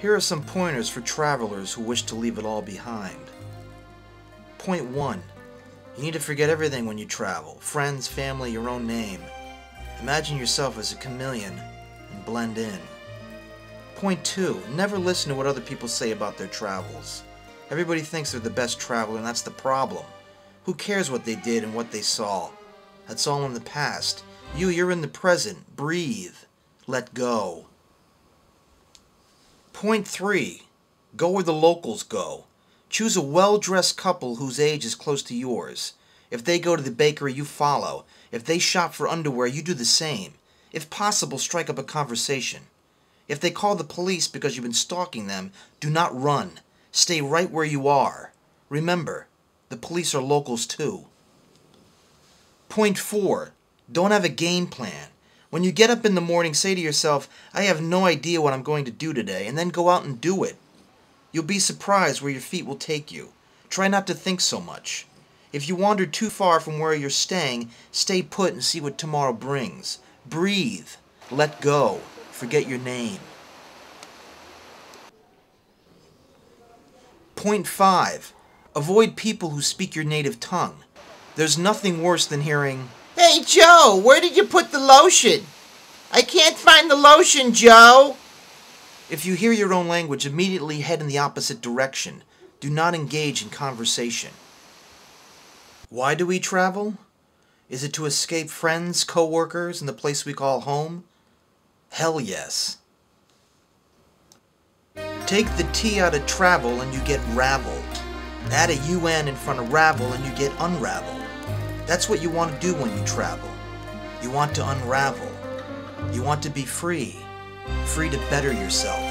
Here are some pointers for travelers who wish to leave it all behind. Point 1. You need to forget everything when you travel friends, family, your own name. Imagine yourself as a chameleon and blend in. Point 2. Never listen to what other people say about their travels. Everybody thinks they're the best traveler, and that's the problem. Who cares what they did and what they saw? That's all in the past. You, you're in the present. Breathe. Let go. Point 3. Go where the locals go. Choose a well dressed couple whose age is close to yours. If they go to the bakery, you follow. If they shop for underwear, you do the same. If possible, strike up a conversation. If they call the police because you've been stalking them, do not run. Stay right where you are. Remember, the police are locals too. Point 4. Don't have a game plan. When you get up in the morning, say to yourself, I have no idea what I'm going to do today, and then go out and do it. You'll be surprised where your feet will take you. Try not to think so much. If you wander too far from where you're staying, stay put and see what tomorrow brings. Breathe. Let go. Forget your name. Point 5. Avoid people who speak your native tongue. There's nothing worse than hearing, Hey, Joe, where did you put the lotion? I can't find the lotion, Joe. If you hear your own language, immediately head in the opposite direction. Do not engage in conversation. Why do we travel? Is it to escape friends, co-workers, and the place we call home? Hell yes. Take the T out of travel and you get ravel. Add a UN in front of ravel and you get unravel. That's what you want to do when you travel. You want to unravel. You want to be free. Free to better yourself.